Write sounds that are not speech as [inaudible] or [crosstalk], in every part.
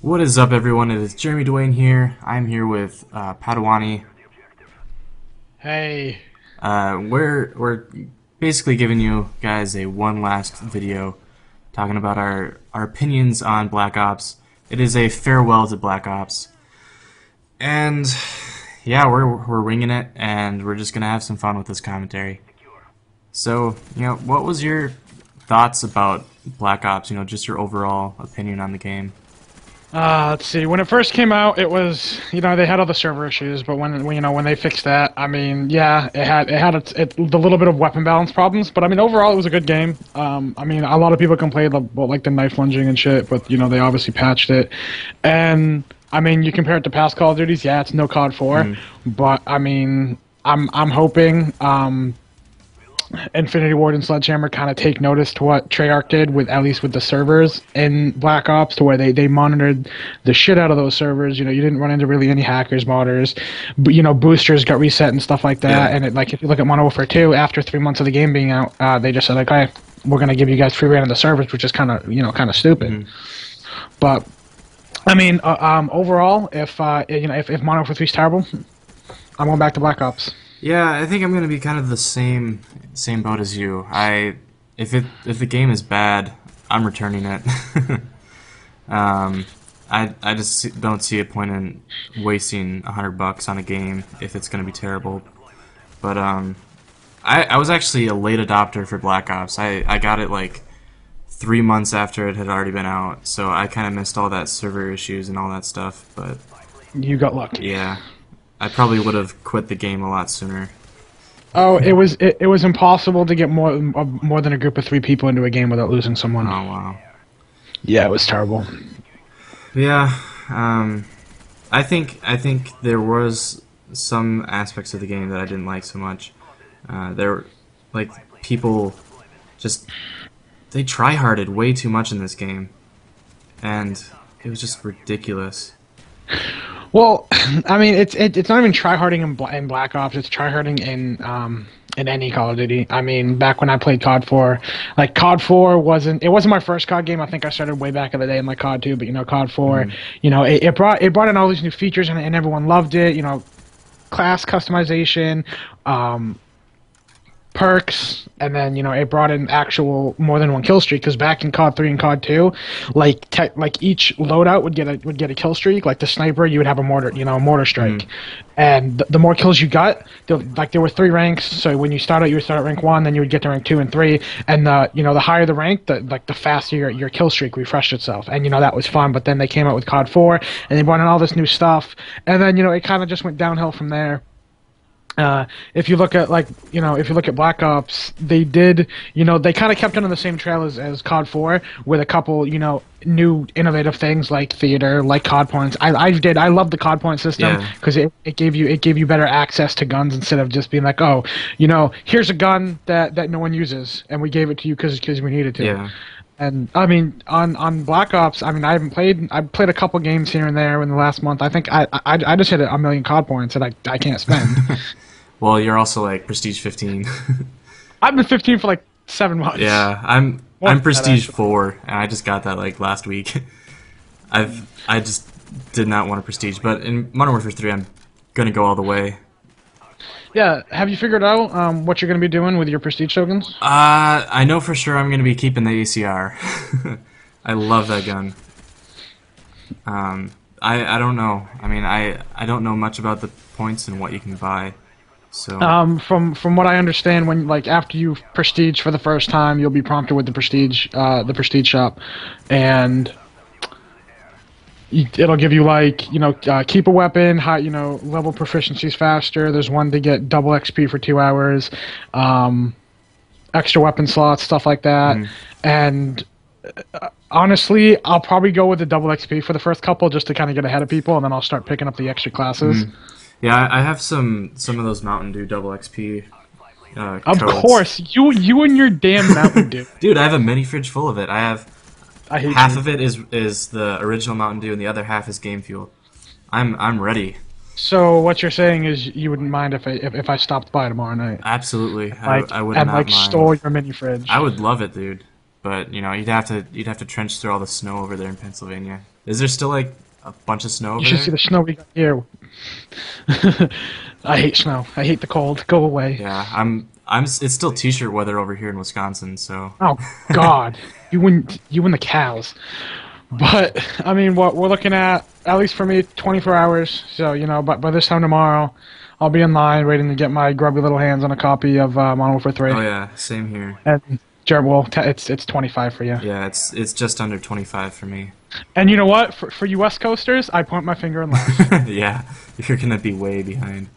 What is up, everyone? It is Jeremy Dwayne here. I'm here with uh, Padwani. Hey. Uh, we're we're basically giving you guys a one last video, talking about our our opinions on Black Ops. It is a farewell to Black Ops, and yeah, we're we're winging it, and we're just gonna have some fun with this commentary. So, you know, what was your thoughts about Black Ops? You know, just your overall opinion on the game. Uh, let's see. When it first came out, it was you know they had all the server issues, but when, when you know when they fixed that, I mean, yeah, it had it had its, it, the little bit of weapon balance problems, but I mean overall it was a good game. Um, I mean a lot of people complained about like the knife lunging and shit, but you know they obviously patched it, and I mean you compare it to past Call of Duties, yeah, it's no COD 4, mm. but I mean I'm I'm hoping um Infinity Ward and Sledgehammer kind of take notice to what Treyarch did with at least with the servers in Black Ops, to where they, they monitored the shit out of those servers. You know, you didn't run into really any hackers, modders, but you know, boosters got reset and stuff like that. Yeah. And it, like if you look at Modern Warfare 2, after three months of the game being out, uh, they just said like, hey, we're gonna give you guys free reign of the servers, which is kind of you know kind of stupid. Mm-hmm. But I mean, uh, um, overall, if uh, you know if, if Modern Warfare 3 is terrible, I'm going back to Black Ops. Yeah, I think I'm gonna be kind of the same same boat as you. I if it if the game is bad, I'm returning it. [laughs] um, I I just don't see a point in wasting hundred bucks on a game if it's gonna be terrible. But um, I I was actually a late adopter for Black Ops. I I got it like three months after it had already been out, so I kind of missed all that server issues and all that stuff. But you got lucky. Yeah. I probably would have quit the game a lot sooner. Oh, it was it, it was impossible to get more more than a group of three people into a game without losing someone. Oh wow. Yeah, it was terrible. Yeah, um, I think I think there was some aspects of the game that I didn't like so much. Uh, there, were like people, just they tryharded way too much in this game, and it was just ridiculous. Well, [clears throat] I mean, it's it, it's not even tryharding in, Bla- in Black Ops. It's tryharding in um in any Call of Duty. I mean, back when I played COD 4, like COD 4 wasn't it wasn't my first COD game. I think I started way back in the day in like COD 2, but you know, COD 4, mm. you know, it, it brought it brought in all these new features and, and everyone loved it. You know, class customization, um, perks, and then you know it brought in actual more than one kill streak. Because back in COD three and COD two, like te- like each loadout would get a would get a kill streak. Like the sniper, you would have a mortar, you know, a mortar strike, mm. and th- the more kills you got, like there were three ranks. So when you start out, you would start at rank one, then you would get to rank two and three, and the you know the higher the rank, the like the faster your, your kill streak refreshed itself, and you know that was fun. But then they came out with COD four, and they brought in all this new stuff, and then you know it kind of just went downhill from there. Uh, if you look at like you know if you look at Black Ops, they did you know they kind of kept it on the same trail as, as COD 4 with a couple you know new innovative things like theater, like COD points. I, I did I love the COD point system because yeah. it, it gave you it gave you better access to guns instead of just being like oh you know here's a gun that, that no one uses and we gave it to you because because we needed to. Yeah. And I mean, on on Black Ops, I mean, I haven't played. I played a couple games here and there in the last month. I think I I, I just hit a million COD points that I I can't spend. [laughs] Well, you're also like Prestige 15. [laughs] I've been 15 for like seven months. Yeah, I'm I'm Prestige 4, and I just got that like last week. [laughs] I've I just did not want a Prestige, but in Modern Warfare 3, I'm gonna go all the way. Yeah, have you figured out um, what you're gonna be doing with your Prestige tokens? Uh, I know for sure I'm gonna be keeping the ACR. [laughs] I love that gun. Um, I I don't know. I mean, I I don't know much about the points and what you can buy. So um, from from what I understand, when like after you prestige for the first time, you'll be prompted with the prestige uh, the prestige shop, and it'll give you like you know uh, keep a weapon, high you know level proficiencies faster. There's one to get double XP for two hours, um, extra weapon slots, stuff like that, mm. and. Uh, honestly, I'll probably go with the double XP for the first couple just to kind of get ahead of people, and then I'll start picking up the extra classes. Mm. Yeah, I have some some of those Mountain Dew double XP. Uh, of course, you you and your damn Mountain Dew. [laughs] Dude, I have a mini fridge full of it. I have I half you. of it is is the original Mountain Dew, and the other half is Game Fuel. I'm I'm ready. So what you're saying is you wouldn't mind if I if, if I stopped by tomorrow night, Absolutely, I, like I would and not like mind. stole your mini fridge. I would love it, dude. But you know, you'd have to you'd have to trench through all the snow over there in Pennsylvania. Is there still like a bunch of snow over You should there? see the snow we got here. [laughs] I hate snow. I hate the cold. Go away. Yeah, I'm. I'm. It's still t-shirt weather over here in Wisconsin, so Oh God, [laughs] you win. you win the cows. But I mean, what we're looking at, at least for me, 24 hours. So you know, but by this time tomorrow, I'll be in line waiting to get my grubby little hands on a copy of uh, Warfare 3. oh yeah, same here. And Jared, well, t- it's it's 25 for you. Yeah, it's it's just under 25 for me. And you know what? For, for you West Coasters, I point my finger and laugh. [laughs] yeah, you're gonna be way behind.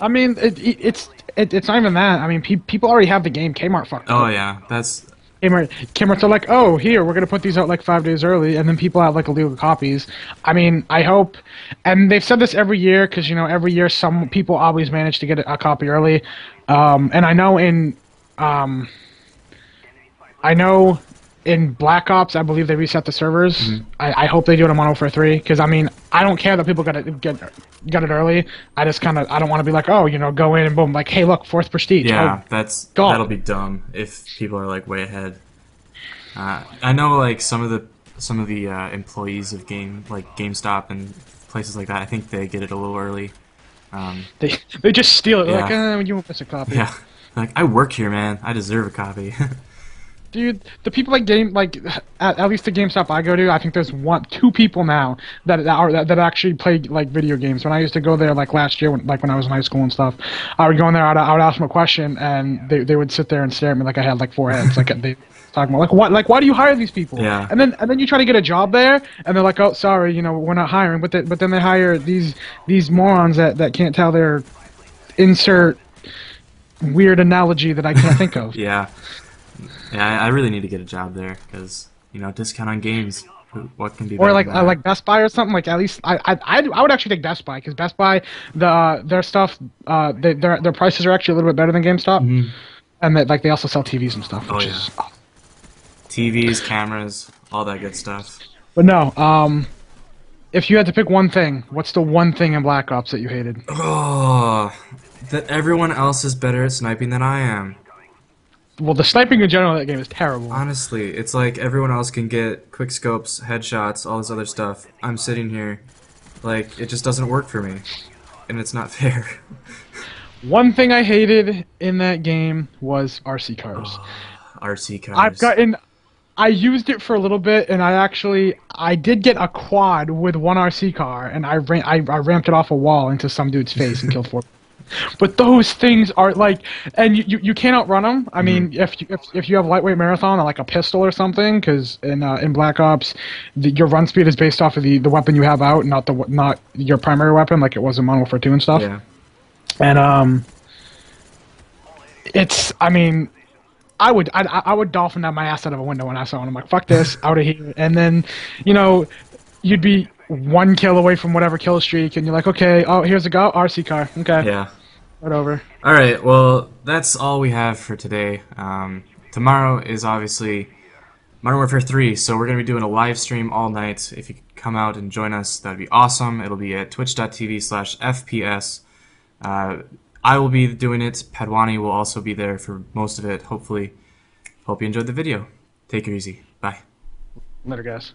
I mean, it, it, it's it, it's not even that. I mean, pe- people already have the game. Kmart fucked. Oh up. yeah, that's Kmart, Kmart's are like, oh, here we're gonna put these out like five days early, and then people have like illegal copies. I mean, I hope, and they've said this every year because you know every year some people always manage to get a copy early, um, and I know in, um, I know in Black Ops, I believe they reset the servers. I, I hope they do it on Modern Warfare 3 because I mean, I don't care that people got it get got it early. I just kind of I don't want to be like, oh, you know, go in and boom, like, hey, look, fourth prestige. yeah, Oh, that's God. that'll be dumb if people are like way ahead. Uh, I know like some of the some of the uh, employees of game like GameStop and places like that. I think they get it a little early. Um, they they just steal it. They're like, Yeah. eh, you won't miss a copy. yeah, like I work here, man. I deserve a copy. [laughs] Dude, the people at game like at, at least the GameStop I go to, I think there's one, two people now that that are that, that actually play like video games. When I used to go there like last year, when, like when I was in high school and stuff, I would go in there, I'd, I would ask them a question, and they, they would sit there and stare at me like I had like four heads. like they [laughs] talking about like what like why do you hire these people? Yeah. And then and then you try to get a job there, and they're like, oh sorry, you know we're not hiring. But they, but then they hire these these morons that that can't tell their insert weird analogy that I can't think of. [laughs] yeah, yeah. I, I really need to get a job there because you know discount on games. What can be or like uh, like Best Buy or something. Like at least I I I'd, I would actually take Best Buy because Best Buy the uh, their stuff uh they, their their prices are actually a little bit better than GameStop, Mhm. and that like they also sell TVs and stuff. Oh, Which yeah. is, TVs, cameras, all that good stuff. but no, um, if you had to pick one thing, what's the one thing in Black Ops that you hated? Oh, that everyone else is better at sniping than I am. Well, the sniping in general in that game is terrible. Honestly, it's like everyone else can get quick scopes, headshots, all this other stuff. I'm sitting here, like it just doesn't work for me, and it's not [laughs] fair. One thing I hated in that game was RC cars. Ah, RC cars. I've gotten. I used it for a little bit, and I actually I did get a quad with one RC car, and I ran I, I ramped it off a wall into some dude's face and killed four. [laughs] But those things are like, and you, you, you can't outrun them. I mean, if you if, if you have lightweight marathon or like a pistol or something, because in uh, in Black Ops, the, your run speed is based off of the, the weapon you have out, not the not your primary weapon, like it was in Modern Warfare 2 and stuff. Yeah. And um, it's I mean, I would I, I would dolphin down my ass out of a window when I saw it. I'm like, fuck this, out of here. And then, you know, you'd be one kill away from whatever kill streak, and you're like, okay, oh here's a go RC car, okay, Yeah. Over. All right. Well, that's all we have for today. Um, tomorrow is obviously Modern Warfare 3, so we're gonna be doing a live stream all night. If you could come out and join us, that'd be awesome. It'll be at twitch.tv slash FPS. Uh, I will be doing it. Padwani will also be there for most of it. Hopefully. Hope you enjoyed the video. Take it easy. Bye. Later, guys.